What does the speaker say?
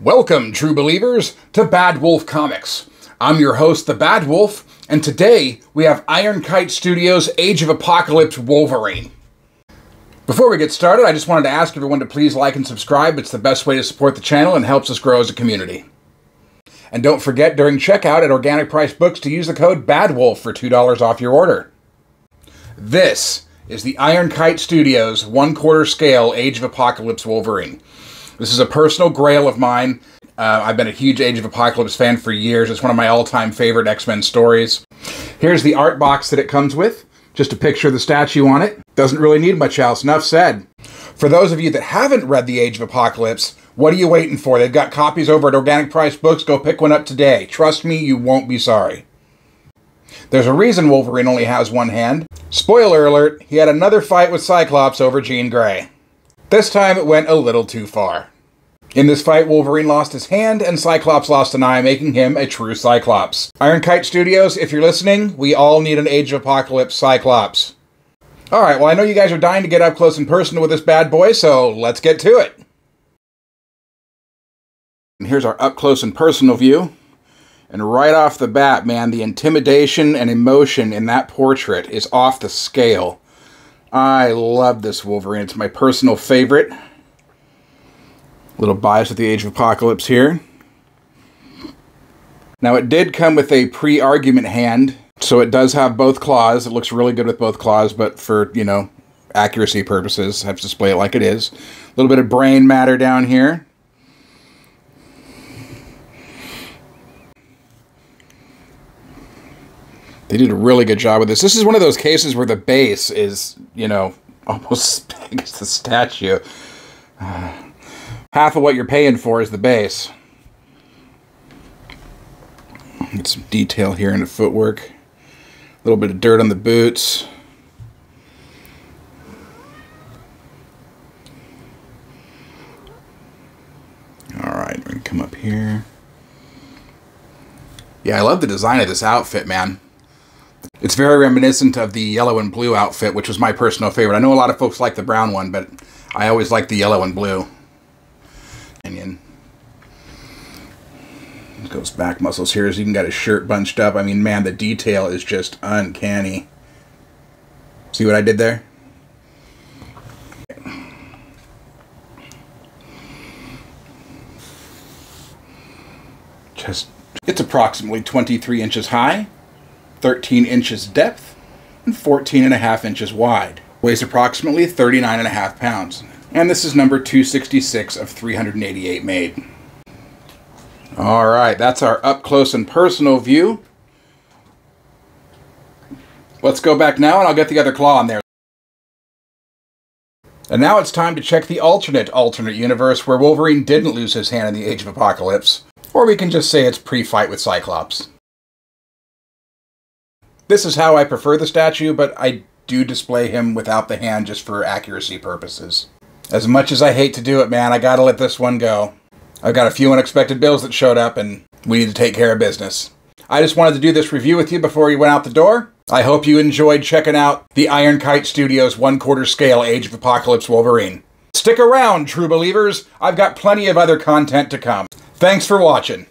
Welcome, true believers, to Bad Wolf Comics. I'm your host, the Bad Wolf, and today we have Iron Kite Studios' Age of Apocalypse Wolverine. Before we get started, I just wanted to ask everyone to please like and subscribe. It's the best way to support the channel and helps us grow as a community. And don't forget during checkout at Organic Priced Books to use the code BADWOLF for $2 off your order. This is the Iron Kite Studios one quarter scale Age of Apocalypse Wolverine. This is a personal grail of mine. Uh, I've been a huge Age of Apocalypse fan for years. It's one of my all time favorite X Men stories. Here's the art box that it comes with. Just a picture of the statue on it. Doesn't really need much else. Enough said. For those of you that haven't read The Age of Apocalypse, what are you waiting for? They've got copies over at Organic Priced Books. Go pick one up today. Trust me, you won't be sorry. There's a reason Wolverine only has one hand. Spoiler alert, he had another fight with Cyclops over Jean Grey. This time it went a little too far. In this fight, Wolverine lost his hand and Cyclops lost an eye, making him a true Cyclops. Iron Kite Studios, if you're listening, we all need an Age of Apocalypse Cyclops. Alright, well, I know you guys are dying to get up close and personal with this bad boy, so let's get to it. And here's our up close and personal view. And right off the bat, man, the intimidation and emotion in that portrait is off the scale. I love this Wolverine. It's my personal favorite. A Little bias at the Age of Apocalypse here. Now, it did come with a pre-argument hand, so it does have both claws. It looks really good with both claws, but for, you know, accuracy purposes, I have to display it like it is. A little bit of brain matter down here. They did a really good job with this. This is one of those cases where the base is, you know, almost as big as the statue. Uh, half of what you're paying for is the base. Get some detail here in the footwork. A little bit of dirt on the boots. Alright, going to come up here. Yeah, I love the design of this outfit, man. It's very reminiscent of the yellow and blue outfit, which was my personal favorite. I know a lot of folks like the brown one, but I always like the yellow and blue. Onion. Goes back muscles here. He's even got his shirt bunched up. I mean, man, the detail is just uncanny. See what I did there? Just, it's approximately 23 inches high. 13 inches depth, and 14 and a half inches wide. Weighs approximately 39 and a half pounds. And this is number 266 of 388 made. All right, that's our up close and personal view. Let's go back now and I'll get the other claw on there. And now it's time to check the alternate alternate universe where Wolverine didn't lose his hand in the Age of Apocalypse. Or we can just say it's pre-fight with Cyclops. This is how I prefer the statue, but I do display him without the hand just for accuracy purposes. As much as I hate to do it, man, I gotta let this one go. I've got a few unexpected bills that showed up, and we need to take care of business. I just wanted to do this review with you before you went out the door. I hope you enjoyed checking out the Iron Kite Studios one quarter scale Age of Apocalypse Wolverine. Stick around, true believers. I've got plenty of other content to come. Thanks for watching.